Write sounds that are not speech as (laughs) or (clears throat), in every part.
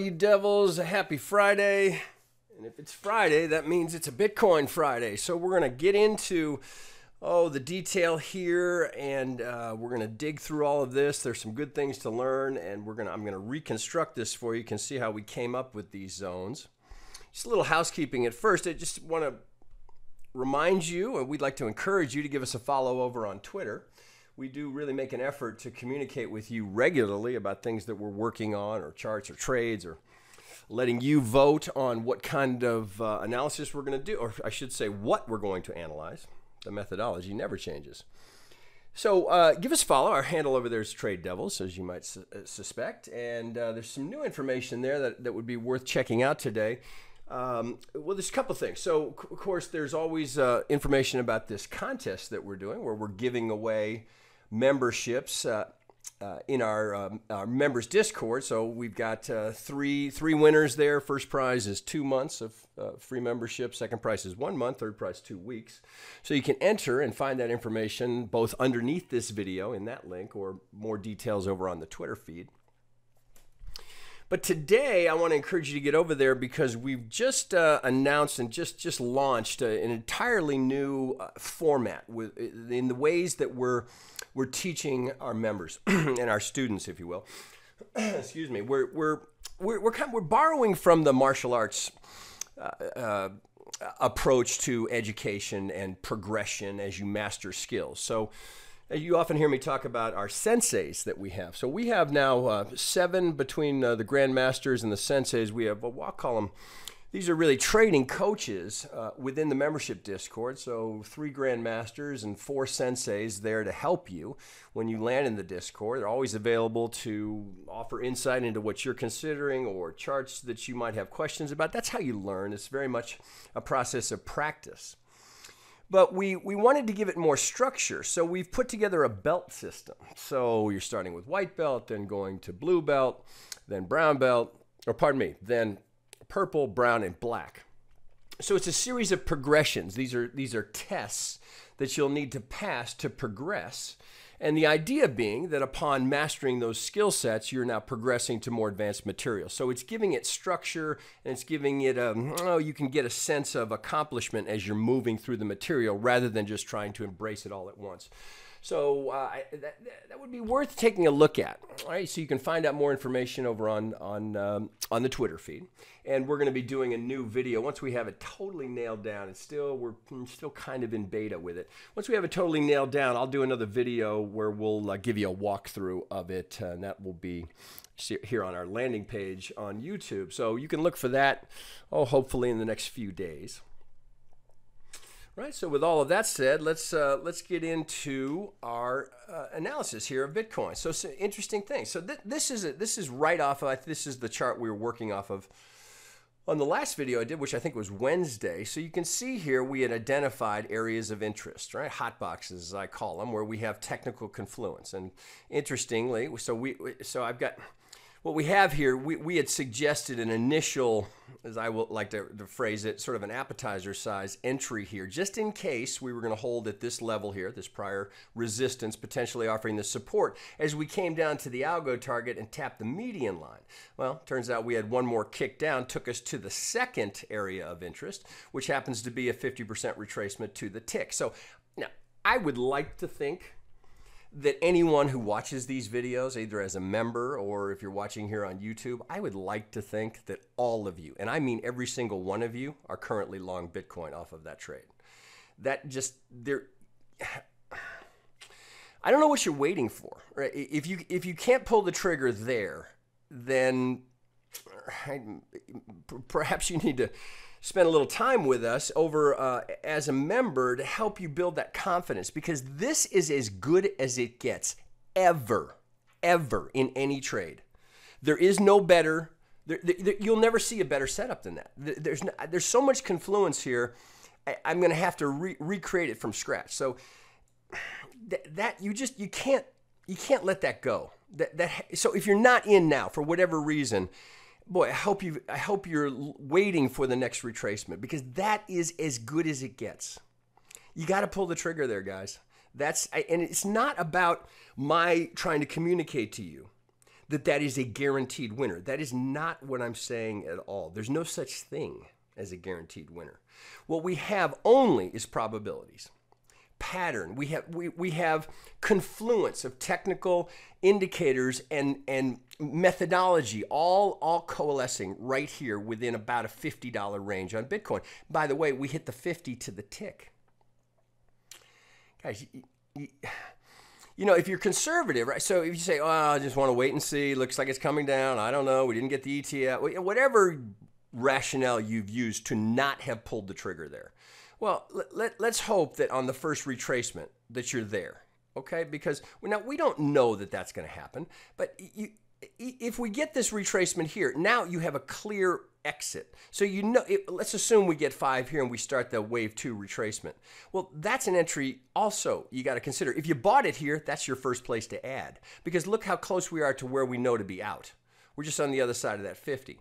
you devils. A happy Friday. And if it's Friday, that means it's a Bitcoin Friday. So we're going to get into oh the detail here and uh, we're going to dig through all of this there's some good things to learn and we're going to i'm going to reconstruct this for you you can see how we came up with these zones just a little housekeeping at first i just want to remind you and we'd like to encourage you to give us a follow over on twitter we do really make an effort to communicate with you regularly about things that we're working on or charts or trades or letting you vote on what kind of uh, analysis we're going to do or i should say what we're going to analyze the methodology never changes. So uh, give us a follow. Our handle over there is Trade Devils, as you might su- uh, suspect. And uh, there's some new information there that, that would be worth checking out today. Um, well, there's a couple things. So, of course, there's always uh, information about this contest that we're doing where we're giving away memberships uh, uh, in our, um, our members Discord. So we've got uh, three three winners there. First prize is two months of uh, free membership. Second prize is one month. Third prize two weeks. So you can enter and find that information both underneath this video in that link or more details over on the Twitter feed. But today, I want to encourage you to get over there because we've just uh, announced and just just launched a, an entirely new uh, format with in the ways that we're we're teaching our members (clears throat) and our students, if you will. (clears throat) Excuse me. We're we're we're we're, kind of, we're borrowing from the martial arts. Uh, uh, approach to education and progression as you master skills. So, uh, you often hear me talk about our senseis that we have. So we have now uh, seven between uh, the grandmasters and the senseis. We have, well, I'll call them, these are really training coaches uh, within the membership Discord. So three grandmasters and four senseis there to help you when you land in the Discord. They're always available to offer insight into what you're considering or charts that you might have questions about. That's how you learn. It's very much a process of practice but we, we wanted to give it more structure. So we've put together a belt system. So you're starting with white belt, then going to blue belt, then brown belt, or pardon me, then purple, brown, and black. So it's a series of progressions. These are these are tests that you'll need to pass to progress. And the idea being that upon mastering those skill sets, you're now progressing to more advanced material. So it's giving it structure and it's giving it a, oh, you can get a sense of accomplishment as you're moving through the material rather than just trying to embrace it all at once. So uh, that, that would be worth taking a look at. All right, so you can find out more information over on on um, on the Twitter feed, and we're going to be doing a new video once we have it totally nailed down. It's still we're still kind of in beta with it. Once we have it totally nailed down, I'll do another video where we'll uh, give you a walkthrough of it, uh, and that will be here on our landing page on YouTube. So you can look for that. Oh, hopefully in the next few days. Right. So with all of that said, let's uh, let's get into our uh, analysis here of Bitcoin. So, so interesting thing. So th- this is a, this is right off of this is the chart we were working off of on the last video I did, which I think was Wednesday. So you can see here we had identified areas of interest, right? Hot boxes, as I call them, where we have technical confluence. And interestingly, so we so I've got what we have here, we, we had suggested an initial, as I will like to, to phrase it, sort of an appetizer size entry here, just in case we were going to hold at this level here, this prior resistance, potentially offering the support as we came down to the algo target and tapped the median line. Well, turns out we had one more kick down, took us to the second area of interest, which happens to be a 50% retracement to the tick. So now I would like to think that anyone who watches these videos, either as a member or if you're watching here on YouTube, I would like to think that all of you, and I mean every single one of you, are currently long Bitcoin off of that trade. That just there. (sighs) I don't know what you're waiting for. Right? If you if you can't pull the trigger there, then (sighs) perhaps you need to spend a little time with us over uh, as a member to help you build that confidence because this is as good as it gets ever, ever in any trade. There is no better. There, there, you'll never see a better setup than that. There's no, there's so much confluence here. I, am going to have to re- recreate it from scratch. So that, that you just you can't you can't let that go. That that so if you're not in now for whatever reason boy, I hope you I hope you're waiting for the next retracement because that is as good as it gets. You got to pull the trigger there, guys. That's and it's not about my trying to communicate to you. that that is a guaranteed winner. That is not what I'm saying at all. There's no such thing as a guaranteed winner. What we have only is probabilities pattern. We have we, we have confluence of technical indicators and and methodology all all coalescing right here within about a $50 range on Bitcoin. By the way, we hit the 50 to the tick. Guys, you, you, you know, if you're conservative, right? So if you say, "Oh, I just want to wait and see. Looks like it's coming down. I don't know. We didn't get the ETF." Whatever rationale you've used to not have pulled the trigger there. Well, let, us hope that on the first retracement that you're there, okay? Because now we don't know that that's going to happen, but you, if we get this retracement here, now you have a clear exit. So you know, it, let's assume we get five here and we start the wave two retracement. Well, that's an entry also you got to consider. If you bought it here, that's your first place to add because look how close we are to where we know to be out. We're just on the other side of that 50.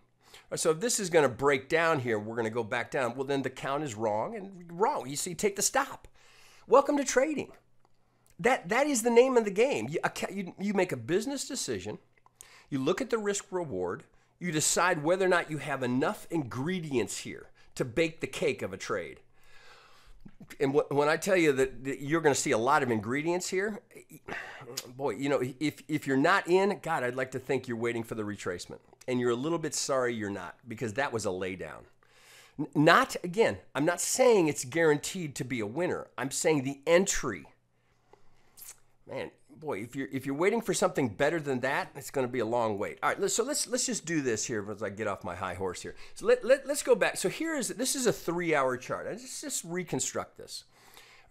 So if this is going to break down here, we're going to go back down. Well, then the count is wrong and wrong. You see, take the stop. Welcome to trading. That that is the name of the game. You, you, you make a business decision. You look at the risk reward. You decide whether or not you have enough ingredients here to bake the cake of a trade. And when I tell you that you're going to see a lot of ingredients here, boy, you know, if, if you're not in, God, I'd like to think you're waiting for the retracement and you're a little bit sorry you're not because that was a laydown. Not, again, I'm not saying it's guaranteed to be a winner. I'm saying the entry. Man, boy, if you're if you're waiting for something better than that, it's going to be a long wait. All right, so let's let's just do this here as I get off my high horse here. So let, let let's go back. So here is this is a three hour chart. Let's just reconstruct this.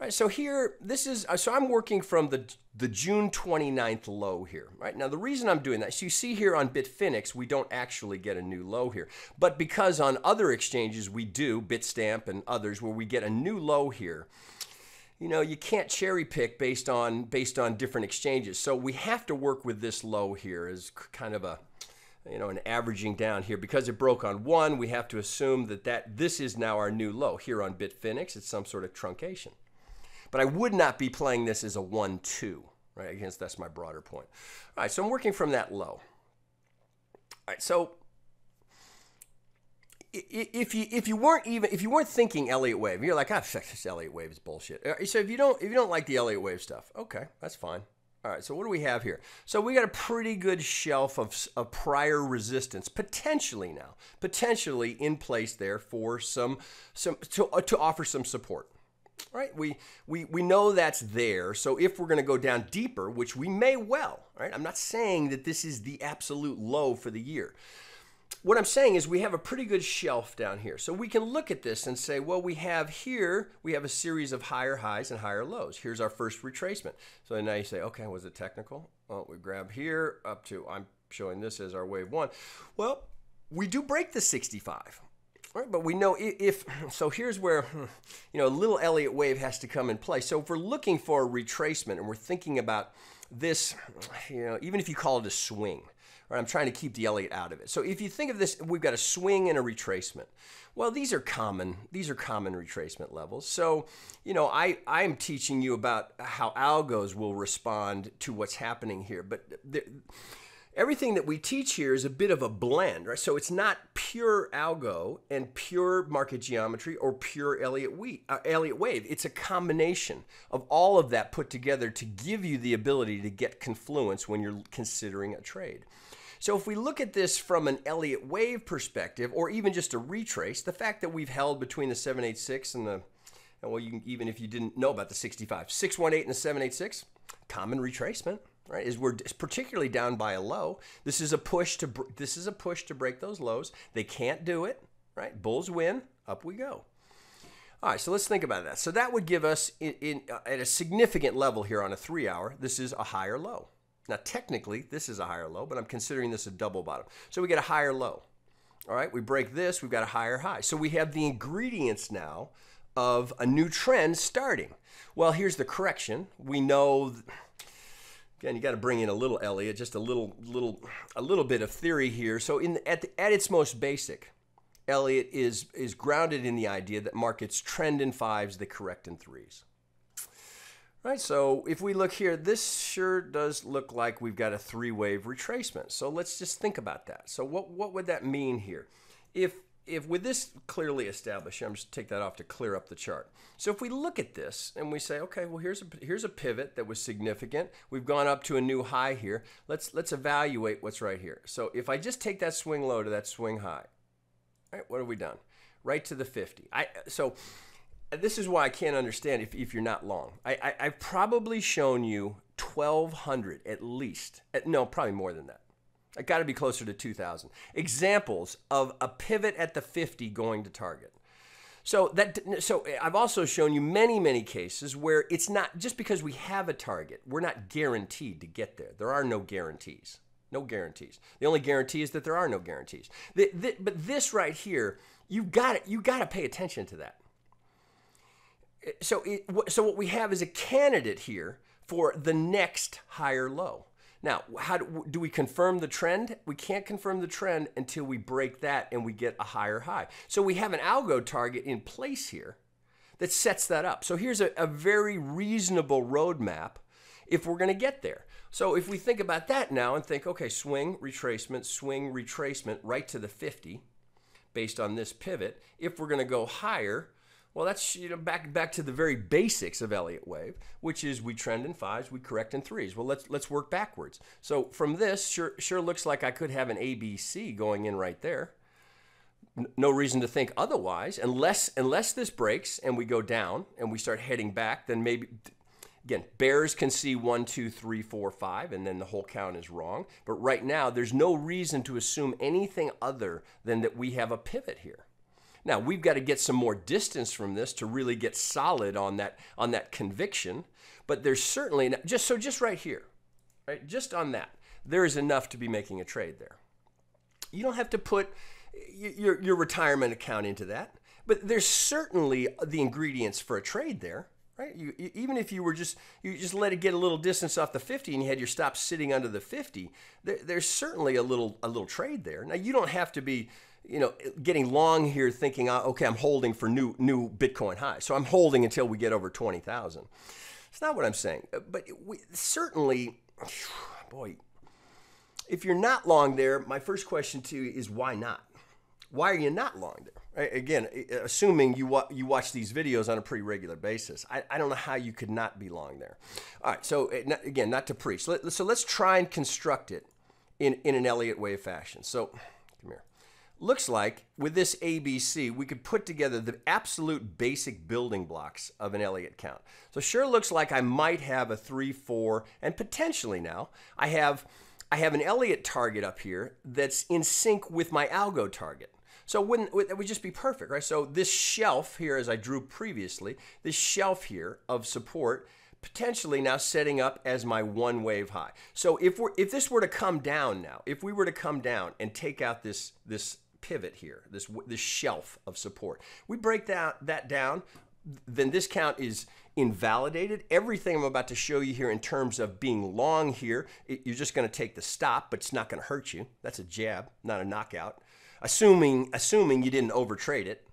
All right, so here, this is, uh, so I'm working from the, the June 29th low here, right? Now, the reason I'm doing that, so you see here on Bitfinex, we don't actually get a new low here. But because on other exchanges we do, Bitstamp and others, where we get a new low here, you know, you can't cherry pick based on, based on different exchanges. So we have to work with this low here as kind of a, you know, an averaging down here. Because it broke on one, we have to assume that, that this is now our new low. Here on Bitfinex, it's some sort of truncation. But I would not be playing this as a 1 2, right? Against that's my broader point. All right, so I'm working from that low. All right, so if you if you weren't even if you weren't thinking Elliott wave, you're like, ah, this Elliott wave is bullshit. So if you don't if you don't like the Elliott wave stuff, okay, that's fine. All right, so what do we have here? So we got a pretty good shelf of, of prior resistance, potentially now, potentially in place there for some some to, uh, to offer some support right? We, we, we know that's there. So if we're going to go down deeper, which we may well, right? I'm not saying that this is the absolute low for the year. What I'm saying is we have a pretty good shelf down here. So we can look at this and say, well, we have here, we have a series of higher highs and higher lows. Here's our first retracement. So now you say, okay, was it technical? Well, we grab here up to, I'm showing this as our wave one. Well, we do break the 65. Right, but we know if, (clears throat) so here's where hmm, you know a little Elliott wave has to come in play. So if we're looking for a retracement and we're thinking about this, you know, even if you call it a swing, I'm trying to keep the Elliott out of it. So if you think of this, we've got a swing and a retracement. Well, these are common. These are common retracement levels. So, you know, I I'm teaching you about how algos will respond to what's happening here, but everything that we teach here is a bit of a blend, right? So it's not pure algo and pure market geometry or pure Elliott, we, uh, Elliott wave. It's a combination of all of that put together to give you the ability to get confluence when you're considering a trade. So if we look at this from an Elliott wave perspective, or even just a retrace, the fact that we've held between the 786 and the, and well, you can, even if you didn't know about the 65, 618 and the 786, common retracement right? Is we're particularly down by a low. This is a push to this is a push to break those lows. They can't do it, right? Bulls win. Up we go. All right, so let's think about that. So that would give us in, in uh, at a significant level here on a three hour. This is a higher low. Now technically this is a higher low, but I'm considering this a double bottom. So we get a higher low. All right, we break this, we've got a higher high. So we have the ingredients now of a new trend starting. Well, here's the correction. We know. Again, you got to bring in a little Elliott, just a little, little, a little bit of theory here. So, in at the, at its most basic, Elliott is is grounded in the idea that markets trend in fives, they correct in threes. Right, so if we look here, this sure does look like we've got a three-wave retracement. So let's just think about that. So what, what would that mean here? If, if with this clearly established, I'm just take that off to clear up the chart. So if we look at this and we say, okay, well here's a, here's a pivot that was significant. We've gone up to a new high here. Let's, let's evaluate what's right here. So if I just take that swing low to that swing high, right, what have we done? Right to the 50. I, so this is why I can't understand if, if you're not long. I, I, have probably shown you 1,200 at least. At, no, probably more than that. I got to be closer to 2,000 examples of a pivot at the 50 going to target. So that so I've also shown you many many cases where it's not just because we have a target, we're not guaranteed to get there. There are no guarantees. No guarantees. The only guarantee is that there are no guarantees. The, the, but this right here, you got you got to pay attention to that so it, so what we have is a candidate here for the next higher low. Now, how do, do, we confirm the trend? We can't confirm the trend until we break that and we get a higher high. So we have an algo target in place here that sets that up. So here's a, a very reasonable roadmap if we're going to get there. So if we think about that now and think, okay, swing, retracement, swing, retracement, right to the 50 based on this pivot. If we're going to go higher, well, that's you know back back to the very basics of Elliott wave, which is we trend in fives, we correct in threes. Well, let's let's work backwards. So from this, sure sure looks like I could have an ABC going in right there. No reason to think otherwise, unless unless this breaks and we go down and we start heading back. Then maybe again bears can see one, two, three, four, five, and then the whole count is wrong. But right now, there's no reason to assume anything other than that we have a pivot here. Now we've got to get some more distance from this to really get solid on that on that conviction. But there's certainly just so just right here, right, just on that, there is enough to be making a trade there. You don't have to put your your retirement account into that, but there's certainly the ingredients for a trade there right? You, even if you were just you just let it get a little distance off the 50 and you had your stop sitting under the 50, there, there's certainly a little a little trade there. Now you don't have to be you know, getting long here, thinking, uh, okay, I'm holding for new new Bitcoin high, so I'm holding until we get over twenty thousand. It's not what I'm saying, uh, but we, certainly, (sighs) boy, if you're not long there, my first question to you is why not? Why are you not long there? Again, assuming you wa- you watch these videos on a pretty regular basis, I, I don't know how you could not be long there. All right, so uh, again, not to preach. So let's try and construct it in, in an Elliott wave fashion. So looks like with this ABC, we could put together the absolute basic building blocks of an Elliott count. So sure looks like I might have a 3, 4, and potentially now I have, I have an Elliott target up here that's in sync with my algo target. So wouldn't it would just be perfect, right? So this shelf here, as I drew previously, this shelf here of support potentially now setting up as my one wave high. So if we're if this were to come down now, if we were to come down and take out this this pivot here, this this shelf of support. We break that that down, then this count is invalidated. Everything I'm about to show you here in terms of being long here, it, you're just going to take the stop, but it's not going to hurt you. That's a jab, not a knockout. Assuming assuming you didn't overtrade it.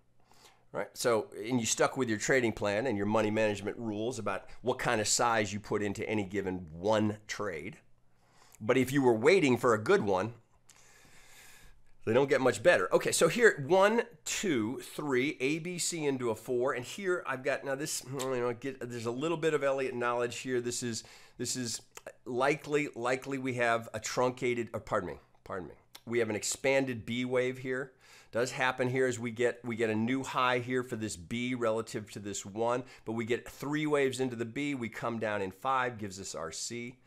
Right? So, and you stuck with your trading plan and your money management rules about what kind of size you put into any given one trade. But if you were waiting for a good one, they don't get much better. Okay, so here, one, two, three, A, B, C into a four, and here I've got now this. You know, get, there's a little bit of Elliott knowledge here. This is this is likely likely we have a truncated. Or pardon me, pardon me. We have an expanded B wave here. Does happen here as we get we get a new high here for this B relative to this one, but we get three waves into the B. We come down in five, gives us our C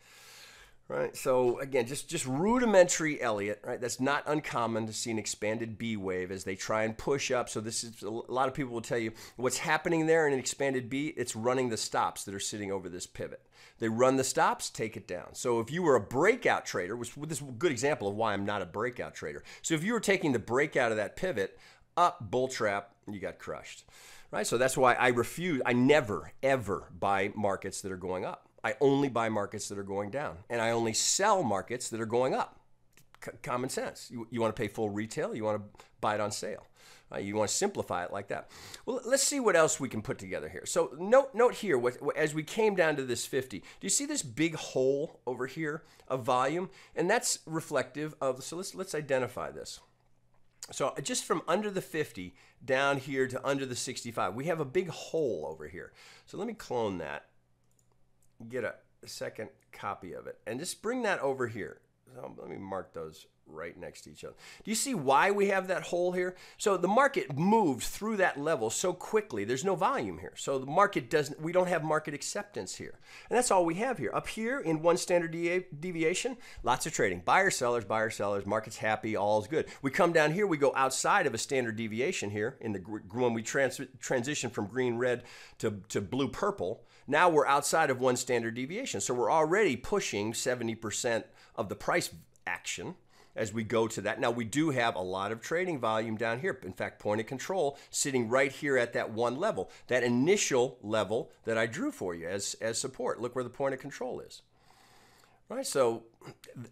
right? So again, just just rudimentary Elliott, right? That's not uncommon to see an expanded B wave as they try and push up. So this is a lot of people will tell you what's happening there in an expanded B. It's running the stops that are sitting over this pivot. They run the stops, take it down. So if you were a breakout trader, which this is a good example of why I'm not a breakout trader. So if you were taking the breakout of that pivot up, bull trap, you got crushed. Right? So that's why I refuse, I never, ever buy markets that are going up. I only buy markets that are going down, and I only sell markets that are going up. C- common sense. You, you want to pay full retail, you want to buy it on sale. Uh, you want to simplify it like that. Well, let's see what else we can put together here. So note note here, what, as we came down to this 50, do you see this big hole over here of volume? And that's reflective of, so let's, let's identify this. So just from under the 50 down here to under the 65, we have a big hole over here. So let me clone that, get a second copy of it, and just bring that over here. So let me mark those right next to each other. Do you see why we have that hole here? So the market moved through that level so quickly. There's no volume here. So the market doesn't, we don't have market acceptance here. And that's all we have here. Up here in one standard deviation, lots of trading. Buyers, sellers, buyers, sellers, market's happy, all's good. We come down here, we go outside of a standard deviation here in the when we trans, transition from green, red to, to blue, purple. Now we're outside of one standard deviation. So we're already pushing 70% of the price action as we go to that. Now, we do have a lot of trading volume down here. In fact, point of control sitting right here at that one level, that initial level that I drew for you as, as support. Look where the point of control is. Right, so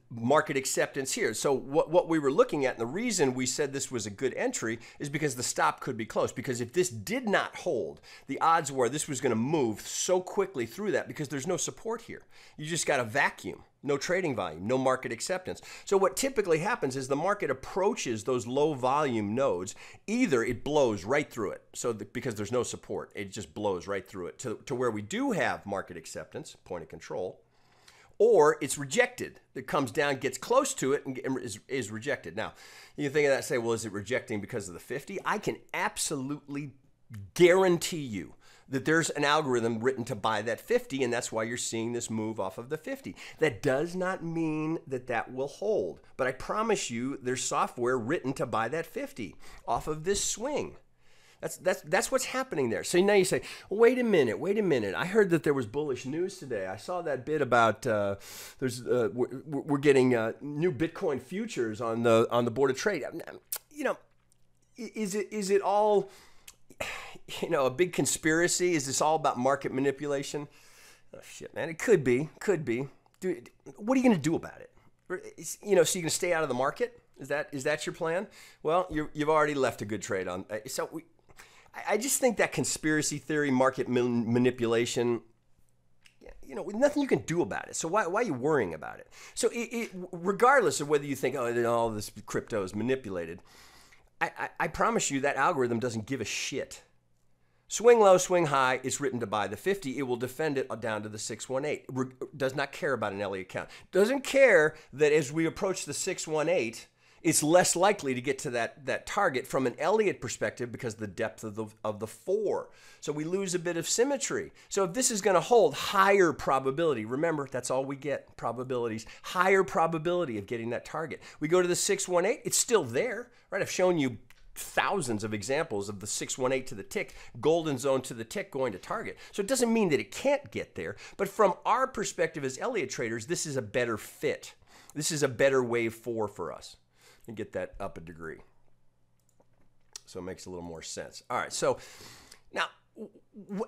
market acceptance here. So what, what we were looking at, and the reason we said this was a good entry is because the stop could be close. Because if this did not hold, the odds were this was going to move so quickly through that because there's no support here. You just got a vacuum, no trading volume, no market acceptance. So what typically happens is the market approaches those low volume nodes, either it blows right through it. So the, because there's no support, it just blows right through it to, to where we do have market acceptance, point of control or it's rejected. It comes down, gets close to it, and is, is rejected. Now, you think of that say, well, is it rejecting because of the 50? I can absolutely guarantee you that there's an algorithm written to buy that 50, and that's why you're seeing this move off of the 50. That does not mean that that will hold, but I promise you there's software written to buy that 50 off of this swing. That's that's that's what's happening there. So now you say, wait a minute, wait a minute. I heard that there was bullish news today. I saw that bit about uh, there's uh, we're, we're, getting uh, new Bitcoin futures on the on the board of trade. You know, is it is it all (sighs) you know a big conspiracy? Is this all about market manipulation? Oh shit, man, it could be, could be. Dude, what are you going to do about it? You know, so you can stay out of the market. Is that is that your plan? Well, you have already left a good trade on. Uh, so we, I just think that conspiracy theory, market manipulation, you know, nothing you can do about it. So why, why are you worrying about it? So it, it, regardless of whether you think, oh, all this crypto is manipulated, I, I, I promise you that algorithm doesn't give a shit. Swing low, swing high. It's written to buy the 50. It will defend it uh, down to the 618. Re- does not care about an Elliott count. Doesn't care that as we approach the 618, it's less likely to get to that, that target from an Elliott perspective because the depth of the, of the four. So we lose a bit of symmetry. So if this is going to hold higher probability, remember that's all we get probabilities, higher probability of getting that target. We go to the 618, it's still there, right? I've shown you thousands of examples of the 618 to the tick, golden zone to the tick going to target. So it doesn't mean that it can't get there, but from our perspective as Elliott traders, this is a better fit. This is a better wave four for us and get that up a degree. So it makes a little more sense. All right, so now,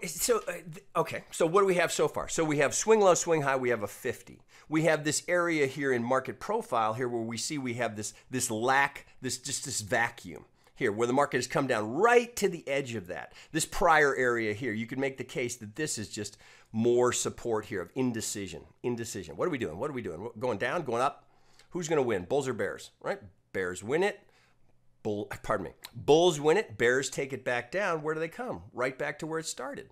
so uh, okay, so what do we have so far? So we have swing low, swing high. We have a 50. We have this area here in market profile here where we see we have this this lack, this just this vacuum here where the market has come down right to the edge of that. This prior area here, you could make the case that this is just more support here of indecision. Indecision. What are we doing? What are we doing? Going down, going up? Who's going to win? Bulls or bears, right? Bears win it. Bull, (laughs) pardon me. Bulls win it. Bears take it back down. Where do they come? Right back to where it started.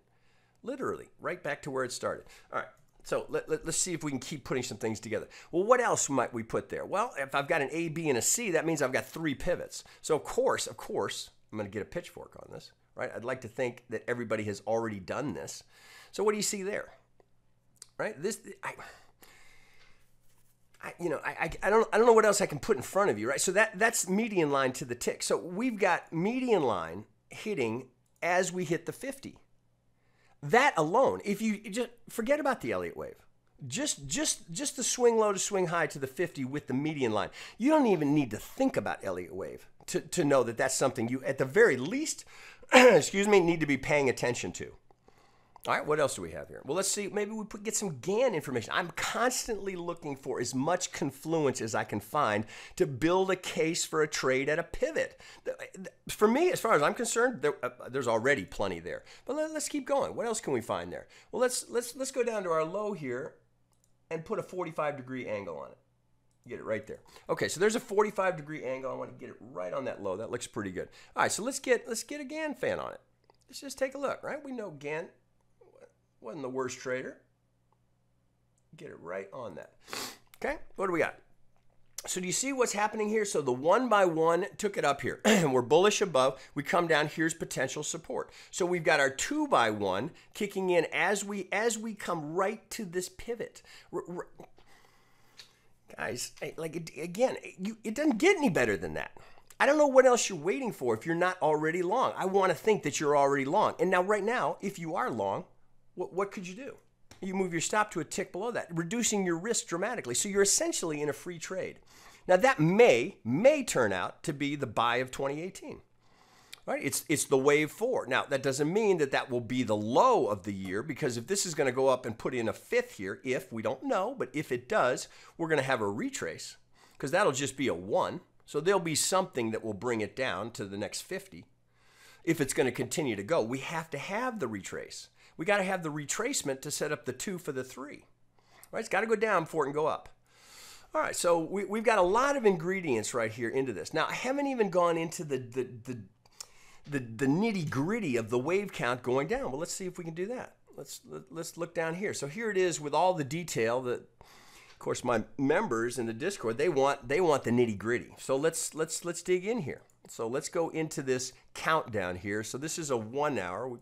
Literally, right back to where it started. All right. So let, let, us see if we can keep putting some things together. Well, what else might we put there? Well, if I've got an A, B, and a C, that means I've got three pivots. So of course, of course, I'm going to get a pitchfork on this, right? I'd like to think that everybody has already done this. So what do you see there? Right? This I, I, you know, I, I don't I don't know what else I can put in front of you, right? So that that's median line to the tick. So we've got median line hitting as we hit the 50. That alone, if you just forget about the Elliott wave, just just just the swing low to swing high to the 50 with the median line, you don't even need to think about Elliott wave to, to know that that's something you at the very least, (clears throat) excuse me, need to be paying attention to. All right, what else do we have here? Well, let's see. Maybe we put, get some Gann information. I'm constantly looking for as much confluence as I can find to build a case for a trade at a pivot. For me, as far as I'm concerned, there, uh, there's already plenty there. But let, us keep going. What else can we find there? Well, let's let's let's go down to our low here and put a 45 degree angle on it. Get it right there. Okay, so there's a 45 degree angle. I want to get it right on that low. That looks pretty good. All right, so let's get let's get a Gann fan on it. Let's just take a look, right? We know Gann wasn't the worst trader. Get it right on that. Okay, what do we got? So do you see what's happening here? So the one by one took it up here. And (clears throat) we're bullish above. We come down. Here's potential support. So we've got our two by one kicking in as we as we come right to this pivot. R- guys, eh, like again, you, it doesn't get any better than that. I don't know what else you're waiting for if you're not already long. I want to think that you're already long. And now, right now, if you are long, what, what could you do? You move your stop to a tick below that, reducing your risk dramatically. So you're essentially in a free trade. Now that may may turn out to be the buy of 2018. Right? It's it's the wave 4. Now that doesn't mean that that will be the low of the year because if this is going to go up and put in a fifth here, if we don't know, but if it does, we're going to have a retrace because that'll just be a 1. So there'll be something that will bring it down to the next 50. If it's going to continue to go, we have to have the retrace we got to have the retracement to set up the two for the three. Right? It's got to go down for it and go up. All right, so we, we've got a lot of ingredients right here into this. Now, I haven't even gone into the, the, the, the, the nitty gritty of the wave count going down. Well, let's see if we can do that. Let's, let, us let us look down here. So here it is with all the detail that, of course, my members in the Discord, they want, they want the nitty gritty. So let's, let's, let's dig in here. So let's go into this countdown here. So this is a one hour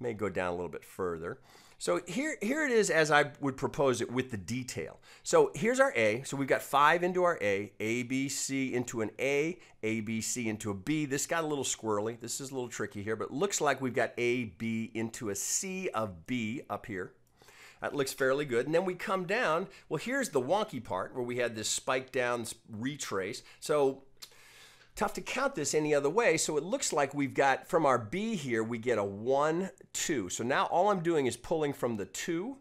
may go down a little bit further. So here, here it is as I would propose it with the detail. So here's our A. So we've got five into our A, A, B, C into an A, A, B, C into a B. This got a little squirrely. This is a little tricky here, but looks like we've got A, B into a C of B up here. That looks fairly good. And then we come down. Well, here's the wonky part where we had this spike down retrace. So Tough to count this any other way, so it looks like we've got, from our B here, we get a 1, 2. So now all I'm doing is pulling from the 2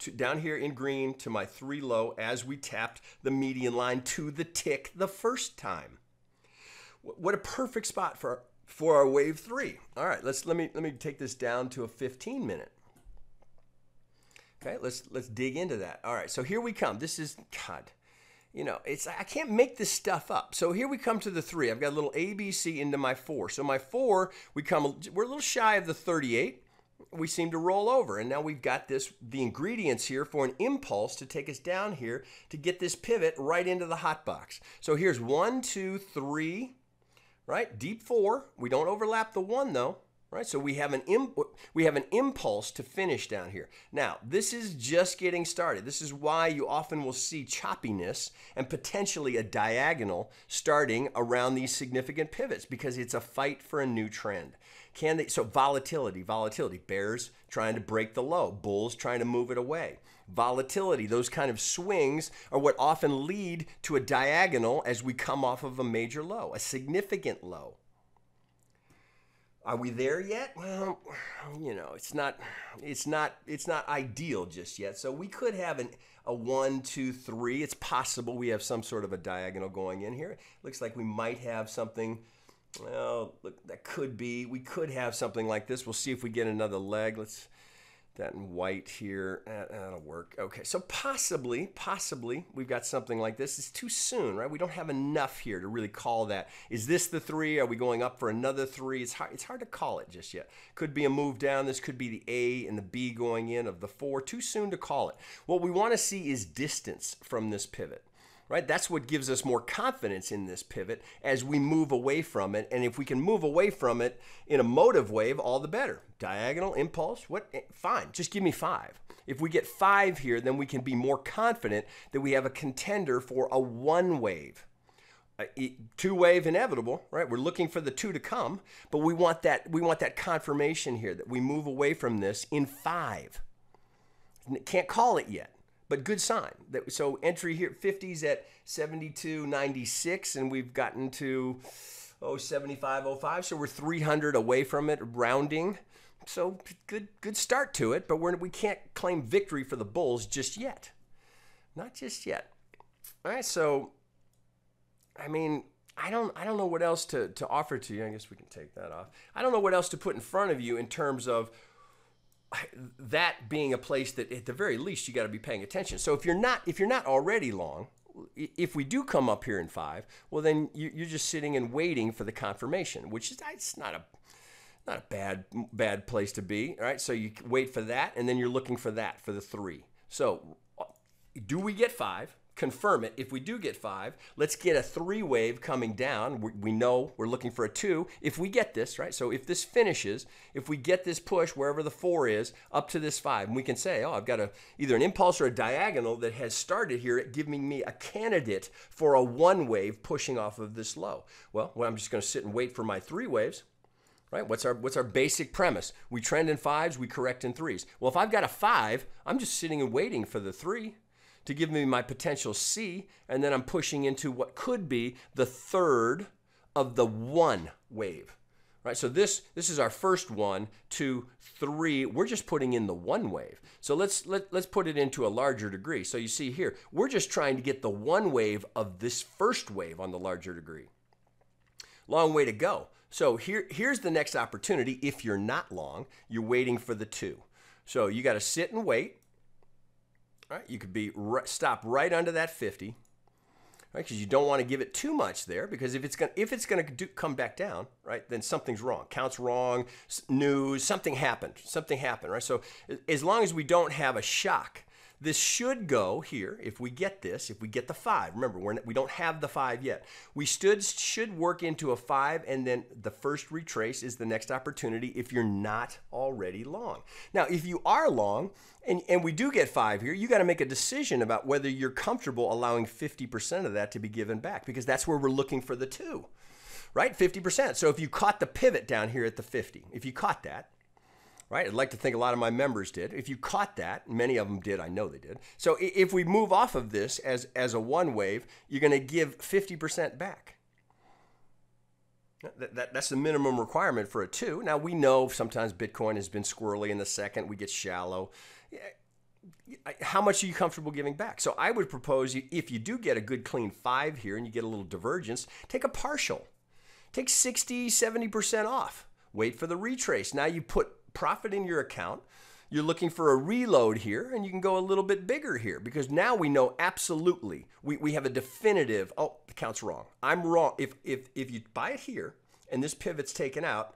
to, down here in green to my 3 low as we tapped the median line to the tick the first time. What a perfect spot for, for our wave 3. All right, let's, let, me, let me take this down to a 15 minute. Okay, let's, let's dig into that. All right, so here we come. This is, God, you know, it's I can't make this stuff up. So here we come to the three. I've got a little ABC into my four. So my four, we come, we're a little shy of the 38. We seem to roll over, and now we've got this the ingredients here for an impulse to take us down here to get this pivot right into the hot box. So here's one, two, three, right? Deep four. We don't overlap the one though right? So we have an we have an impulse to finish down here. Now, this is just getting started. This is why you often will see choppiness and potentially a diagonal starting around these significant pivots because it's a fight for a new trend. Can they so volatility, volatility, bears trying to break the low, bulls trying to move it away. Volatility, those kind of swings are what often lead to a diagonal as we come off of a major low, a significant low. Are we there yet? Well, you know, it's not, it's not, it's not ideal just yet. So we could have an, a one, two, three. It's possible we have some sort of a diagonal going in here. Looks like we might have something. Well, look, that could be. We could have something like this. We'll see if we get another leg. Let's that in white here. Uh, that'll work. Okay, so possibly, possibly we've got something like this. It's too soon, right? We don't have enough here to really call that. Is this the three? Are we going up for another three? It's hard, it's hard to call it just yet. Could be a move down. This could be the A and the B going in of the four. Too soon to call it. What we want to see is distance from this pivot right? That's what gives us more confidence in this pivot as we move away from it. And if we can move away from it in a motive wave, all the better. Diagonal, impulse, what? Eh, fine, just give me five. If we get five here, then we can be more confident that we have a contender for a one wave. two wave inevitable, right? We're looking for the two to come, but we want that we want that confirmation here that we move away from this in five. Can't call it yet but good sign. That so entry here 50s at 72.96 and we've gotten to oh 75.05 so we're 300 away from it rounding So good, good start to it, but we're, we can't claim victory for the Bulls just yet. Not just yet. All right, so I mean, I don't, I don't know what else to, to offer to you. I guess we can take that off. I don't know what else to put in front of you in terms of that being a place that, at the very least, you got to be paying attention. So if you're not, if you're not already long, if we do come up here in five, well, then you, are just sitting and waiting for the confirmation, which is it's not a not a bad bad place to be, right? So you wait for that, and then you're looking for that for the three. So uh, do we get five? Confirm it. If we do get five, let's get a three wave coming down. We, we, know we're looking for a two. If we get this, right? So if this finishes, if we get this push wherever the four is up to this five, and we can say, oh, I've got a either an impulse or a diagonal that has started here giving me a candidate for a one wave pushing off of this low. Well, well I'm just going to sit and wait for my three waves. Right? What's our what's our basic premise? We trend in fives, we correct in threes. Well, if I've got a five, I'm just sitting and waiting for the three to give me my potential C, and then I'm pushing into what could be the third of the one wave. Right, so this this is our first one, two, three. We're just putting in the one wave. So let's let, let's put it into a larger degree. So you see here, we're just trying to get the one wave of this first wave on the larger degree. Long way to go. So here here's the next opportunity. If you're not long, you're waiting for the two. So you got to sit and wait. Right? You could be stop right under that 50, right? Because you don't want to give it too much there. Because if it's gonna if it's going to do, come back down, right, then something's wrong. Counts wrong. News. Something happened. Something happened, right? So as long as we don't have a shock this should go here, if we get this, if we get the five. Remember, we're, we don't have the five yet. We stood, should work into a five, and then the first retrace is the next opportunity if you're not already long. Now, if you are long, and, and we do get five here, you got to make a decision about whether you're comfortable allowing 50% of that to be given back, because that's where we're looking for the two right? 50%. So if you caught the pivot down here at the 50, if you caught that, right? I'd like to think a lot of my members did. If you caught that, many of them did, I know they did. So if we move off of this as, as a one wave, you're going to give 50% back. That, that, that's the minimum requirement for a two. Now, we know sometimes Bitcoin has been squirrely in the second, we get shallow. How much are you comfortable giving back? So I would propose you, if you do get a good clean five here and you get a little divergence, take a partial. Take 60, 70% off. Wait for the retrace. Now you put profit in your account. You're looking for a reload here, and you can go a little bit bigger here because now we know absolutely we, we have a definitive. Oh, the count's wrong. I'm wrong. If if if you buy it here and this pivot's taken out,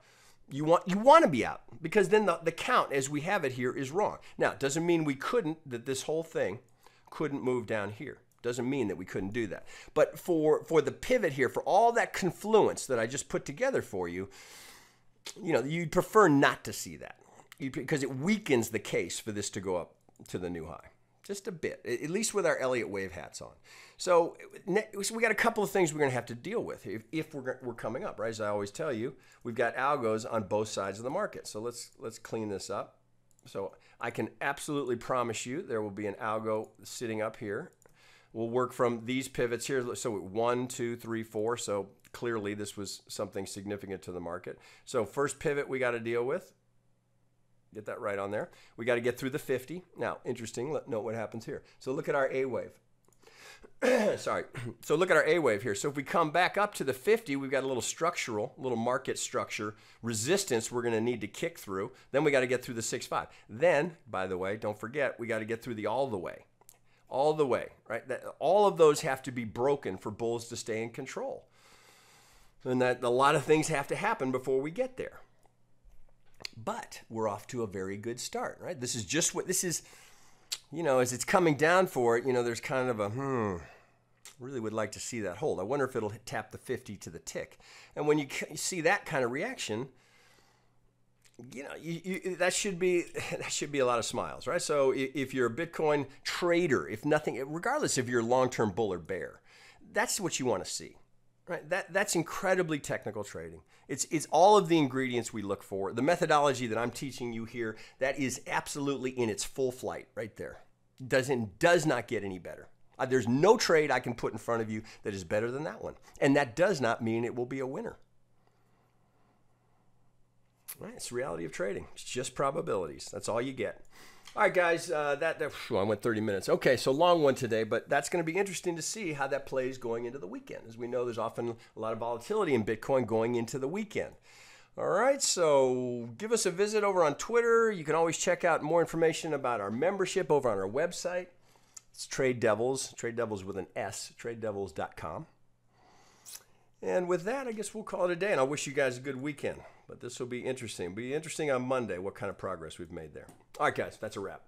you want you want to be out because then the, the count as we have it here is wrong. Now, it doesn't mean we couldn't that this whole thing couldn't move down here. Doesn't mean that we couldn't do that. But for for the pivot here, for all that confluence that I just put together for you, you know, you'd prefer not to see that because it weakens the case for this to go up to the new high just a bit, at least with our Elliott wave hats on. So, so we got a couple of things we're going to have to deal with if, if we're, we're coming up, right? As I always tell you, we've got algos on both sides of the market. So let's let's clean this up. So I can absolutely promise you there will be an algo sitting up here. We'll work from these pivots here. So one, two, three, four. So clearly this was something significant to the market. So first pivot we got to deal with. Get that right on there. We got to get through the 50. Now, interesting, let note what happens here. So look at our A wave. (clears throat) Sorry. (clears throat) So look at our A wave here. So if we come back up to the 50, we've got a little structural, little market structure resistance we're going to need to kick through. Then we got to get through the 6.5. Then, by the way, don't forget, we got to get through the all the way. All the way, right? That, all of those have to be broken for bulls to stay in control and that a lot of things have to happen before we get there. But we're off to a very good start, right? This is just what this is, you know, as it's coming down for it, you know, there's kind of a, hmm, really would like to see that hold. I wonder if it'll tap the 50 to the tick. And when you see that kind of reaction, you know, you, you, that should be (laughs) that should be a lot of smiles, right? So if you're a Bitcoin trader, if nothing, regardless if you're long-term bull or bear, that's what you want to see. Right. That that's incredibly technical trading. It's it's all of the ingredients we look for. The methodology that I'm teaching you here, that is absolutely in its full flight right there. Doesn't does not get any better. Uh, there's no trade I can put in front of you that is better than that one. And that does not mean it will be a winner. Right, it's the reality of trading. It's just probabilities. That's all you get. All right, guys, uh, that, that whew, I went 30 minutes. Okay, so long one today, but that's going to be interesting to see how that plays going into the weekend. As we know, there's often a lot of volatility in Bitcoin going into the weekend. All right, so give us a visit over on Twitter. You can always check out more information about our membership over on our website. It's Trade Devils, Trade Devils with an S, tradedevils.com. And with that, I guess we'll call it a day, and I wish you guys a good weekend. But this will be interesting. Be interesting on Monday what kind of progress we've made there. All right, guys, that's a wrap.